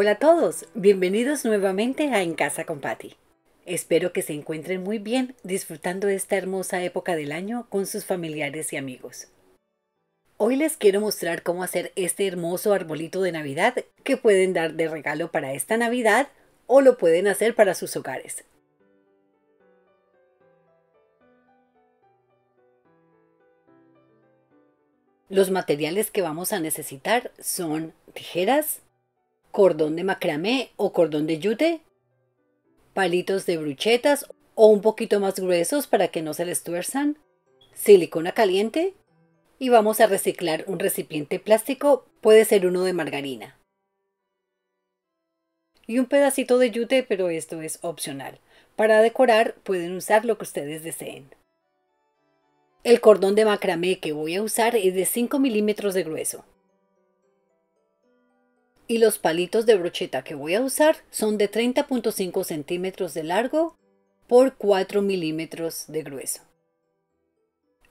Hola a todos, bienvenidos nuevamente a En Casa con Patty. Espero que se encuentren muy bien disfrutando esta hermosa época del año con sus familiares y amigos. Hoy les quiero mostrar cómo hacer este hermoso arbolito de Navidad que pueden dar de regalo para esta Navidad o lo pueden hacer para sus hogares. Los materiales que vamos a necesitar son tijeras, cordón de macramé o cordón de yute, palitos de bruchetas o un poquito más gruesos para que no se les tuerzan, silicona caliente y vamos a reciclar un recipiente plástico, puede ser uno de margarina. Y un pedacito de yute, pero esto es opcional. Para decorar pueden usar lo que ustedes deseen. El cordón de macramé que voy a usar es de 5 milímetros de grueso. Y los palitos de brocheta que voy a usar son de 30.5 centímetros de largo por 4 milímetros de grueso.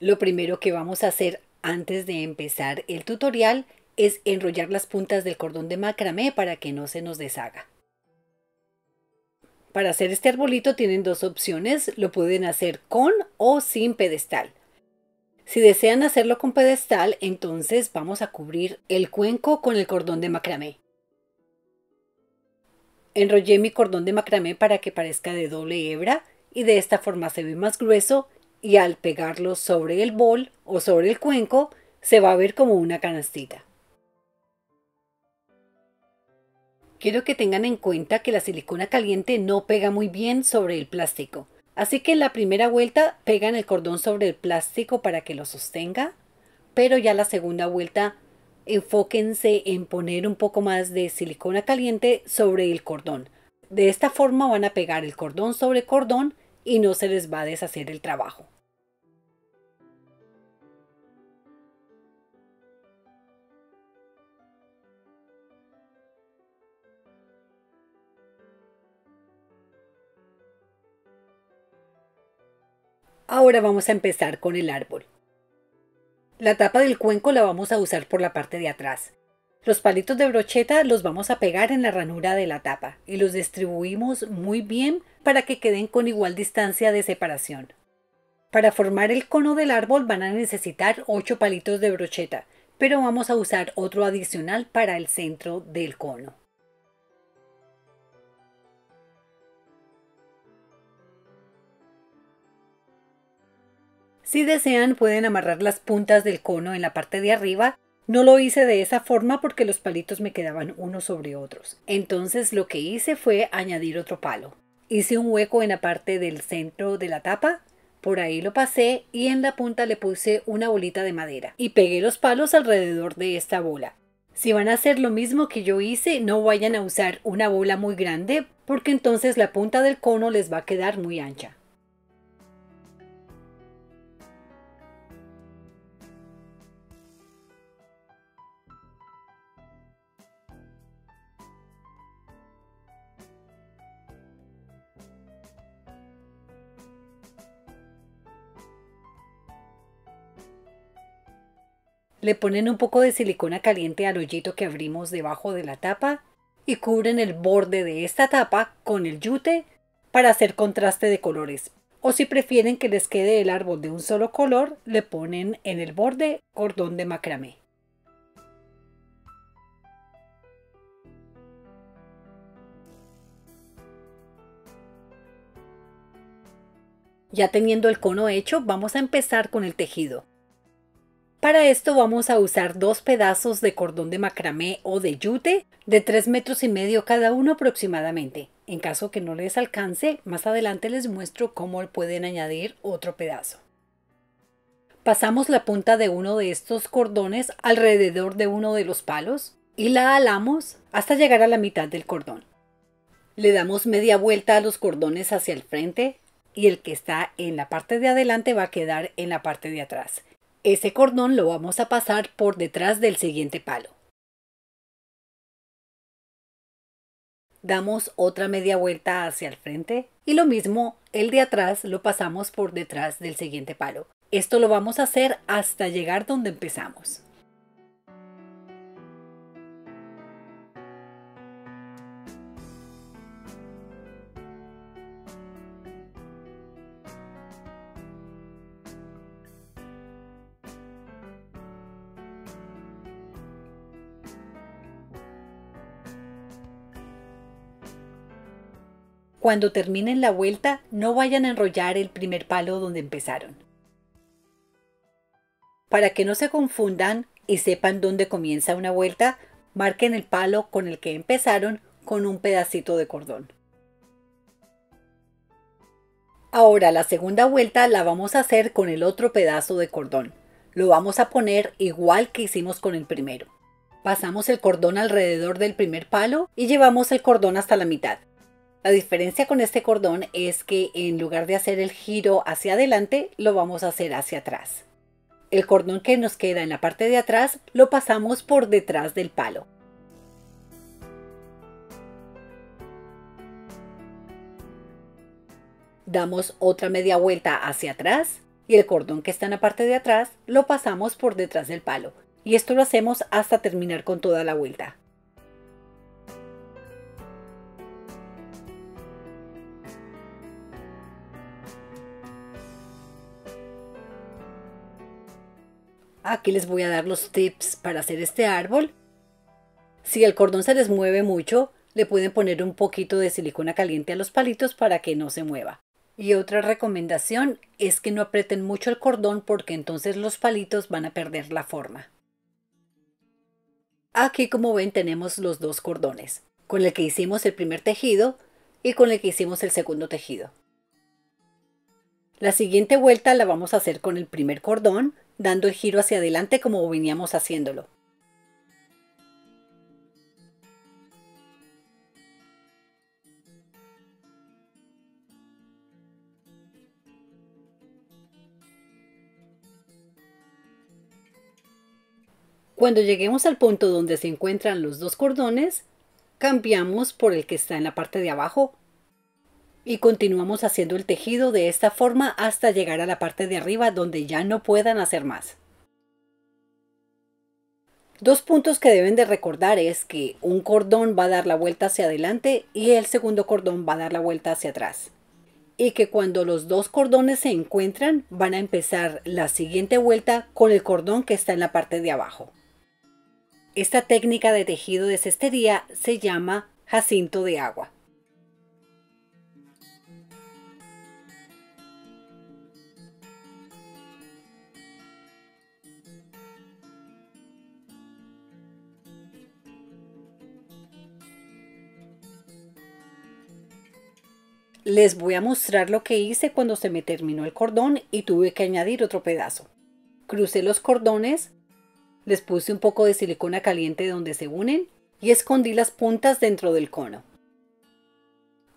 Lo primero que vamos a hacer antes de empezar el tutorial es enrollar las puntas del cordón de macramé para que no se nos deshaga. Para hacer este arbolito tienen dos opciones, lo pueden hacer con o sin pedestal. Si desean hacerlo con pedestal, entonces vamos a cubrir el cuenco con el cordón de macramé. Enrollé mi cordón de macramé para que parezca de doble hebra y de esta forma se ve más grueso y al pegarlo sobre el bol o sobre el cuenco se va a ver como una canastita. Quiero que tengan en cuenta que la silicona caliente no pega muy bien sobre el plástico. Así que en la primera vuelta pegan el cordón sobre el plástico para que lo sostenga, pero ya la segunda vuelta enfóquense en poner un poco más de silicona caliente sobre el cordón. De esta forma van a pegar el cordón sobre cordón y no se les va a deshacer el trabajo. Ahora vamos a empezar con el árbol. La tapa del cuenco la vamos a usar por la parte de atrás. Los palitos de brocheta los vamos a pegar en la ranura de la tapa y los distribuimos muy bien para que queden con igual distancia de separación. Para formar el cono del árbol van a necesitar 8 palitos de brocheta, pero vamos a usar otro adicional para el centro del cono. Si desean pueden amarrar las puntas del cono en la parte de arriba. No lo hice de esa forma porque los palitos me quedaban unos sobre otros. Entonces lo que hice fue añadir otro palo. Hice un hueco en la parte del centro de la tapa, por ahí lo pasé y en la punta le puse una bolita de madera y pegué los palos alrededor de esta bola. Si van a hacer lo mismo que yo hice, no vayan a usar una bola muy grande porque entonces la punta del cono les va a quedar muy ancha. Le ponen un poco de silicona caliente al hoyito que abrimos debajo de la tapa y cubren el borde de esta tapa con el yute para hacer contraste de colores. O si prefieren que les quede el árbol de un solo color, le ponen en el borde cordón de macramé. Ya teniendo el cono hecho, vamos a empezar con el tejido. Para esto vamos a usar dos pedazos de cordón de macramé o de yute de 3 metros y medio cada uno aproximadamente. En caso que no les alcance, más adelante les muestro cómo pueden añadir otro pedazo. Pasamos la punta de uno de estos cordones alrededor de uno de los palos y la alamos hasta llegar a la mitad del cordón. Le damos media vuelta a los cordones hacia el frente y el que está en la parte de adelante va a quedar en la parte de atrás ese cordón lo vamos a pasar por detrás del siguiente palo. Damos otra media vuelta hacia el frente y lo mismo el de atrás lo pasamos por detrás del siguiente palo. Esto lo vamos a hacer hasta llegar donde empezamos. Cuando terminen la vuelta, no vayan a enrollar el primer palo donde empezaron. Para que no se confundan y sepan dónde comienza una vuelta, marquen el palo con el que empezaron con un pedacito de cordón. Ahora la segunda vuelta la vamos a hacer con el otro pedazo de cordón. Lo vamos a poner igual que hicimos con el primero. Pasamos el cordón alrededor del primer palo y llevamos el cordón hasta la mitad. La diferencia con este cordón es que en lugar de hacer el giro hacia adelante, lo vamos a hacer hacia atrás. El cordón que nos queda en la parte de atrás lo pasamos por detrás del palo. Damos otra media vuelta hacia atrás y el cordón que está en la parte de atrás lo pasamos por detrás del palo. Y esto lo hacemos hasta terminar con toda la vuelta. Aquí les voy a dar los tips para hacer este árbol. Si el cordón se les mueve mucho, le pueden poner un poquito de silicona caliente a los palitos para que no se mueva. Y otra recomendación es que no aprieten mucho el cordón porque entonces los palitos van a perder la forma. Aquí como ven tenemos los dos cordones, con el que hicimos el primer tejido y con el que hicimos el segundo tejido. La siguiente vuelta la vamos a hacer con el primer cordón, dando el giro hacia adelante como veníamos haciéndolo. Cuando lleguemos al punto donde se encuentran los dos cordones, cambiamos por el que está en la parte de abajo y continuamos haciendo el tejido de esta forma hasta llegar a la parte de arriba donde ya no puedan hacer más. Dos puntos que deben de recordar es que un cordón va a dar la vuelta hacia adelante y el segundo cordón va a dar la vuelta hacia atrás. Y que cuando los dos cordones se encuentran van a empezar la siguiente vuelta con el cordón que está en la parte de abajo. Esta técnica de tejido de cestería se llama jacinto de agua. Les voy a mostrar lo que hice cuando se me terminó el cordón y tuve que añadir otro pedazo. Crucé los cordones les puse un poco de silicona caliente donde se unen y escondí las puntas dentro del cono.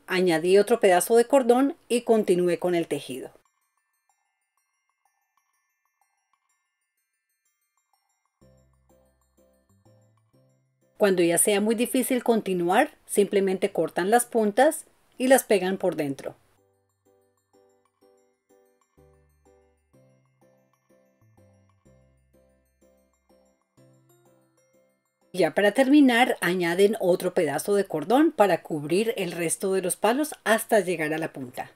Añadí otro pedazo de cordón y continué con el tejido. Cuando ya sea muy difícil continuar, simplemente cortan las puntas y las pegan por dentro. Ya para terminar, añaden otro pedazo de cordón para cubrir el resto de los palos hasta llegar a la punta.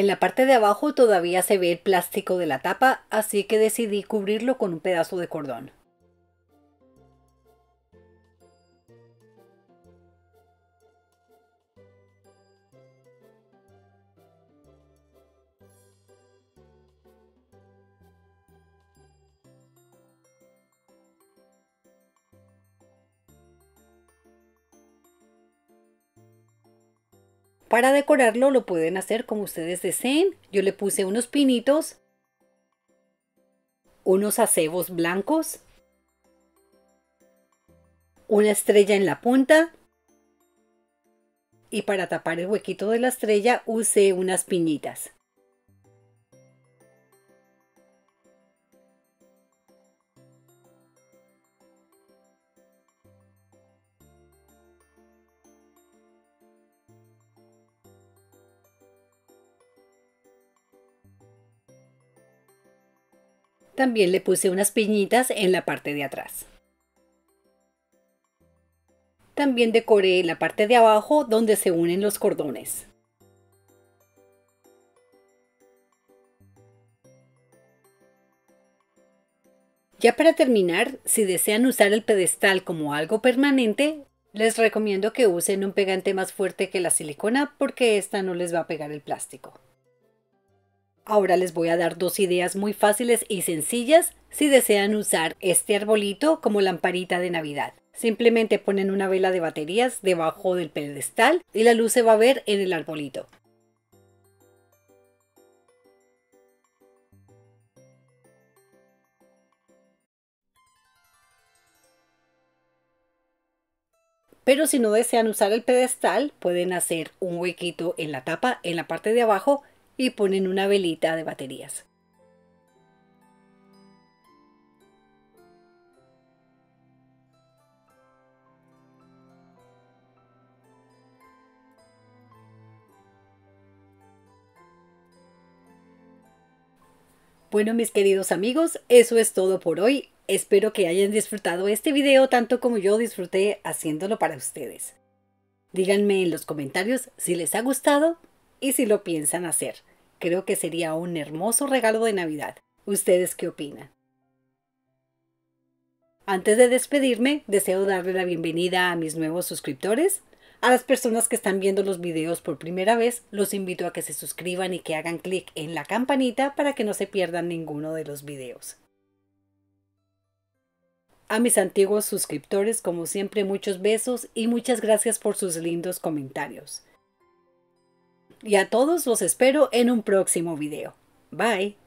En la parte de abajo todavía se ve el plástico de la tapa, así que decidí cubrirlo con un pedazo de cordón. Para decorarlo lo pueden hacer como ustedes deseen. Yo le puse unos pinitos, unos acebos blancos, una estrella en la punta y para tapar el huequito de la estrella usé unas piñitas. También le puse unas piñitas en la parte de atrás. También decoré la parte de abajo donde se unen los cordones. Ya para terminar, si desean usar el pedestal como algo permanente, les recomiendo que usen un pegante más fuerte que la silicona porque esta no les va a pegar el plástico. Ahora les voy a dar dos ideas muy fáciles y sencillas si desean usar este arbolito como lamparita de Navidad. Simplemente ponen una vela de baterías debajo del pedestal y la luz se va a ver en el arbolito. Pero si no desean usar el pedestal, pueden hacer un huequito en la tapa en la parte de abajo y ponen una velita de baterías. Bueno mis queridos amigos, eso es todo por hoy. Espero que hayan disfrutado este video tanto como yo disfruté haciéndolo para ustedes. Díganme en los comentarios si les ha gustado y si lo piensan hacer. Creo que sería un hermoso regalo de Navidad. ¿Ustedes qué opinan? Antes de despedirme, deseo darle la bienvenida a mis nuevos suscriptores. A las personas que están viendo los videos por primera vez, los invito a que se suscriban y que hagan clic en la campanita para que no se pierdan ninguno de los videos. A mis antiguos suscriptores, como siempre, muchos besos y muchas gracias por sus lindos comentarios. Y a todos los espero en un próximo video. Bye.